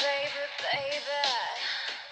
baby, baby.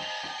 you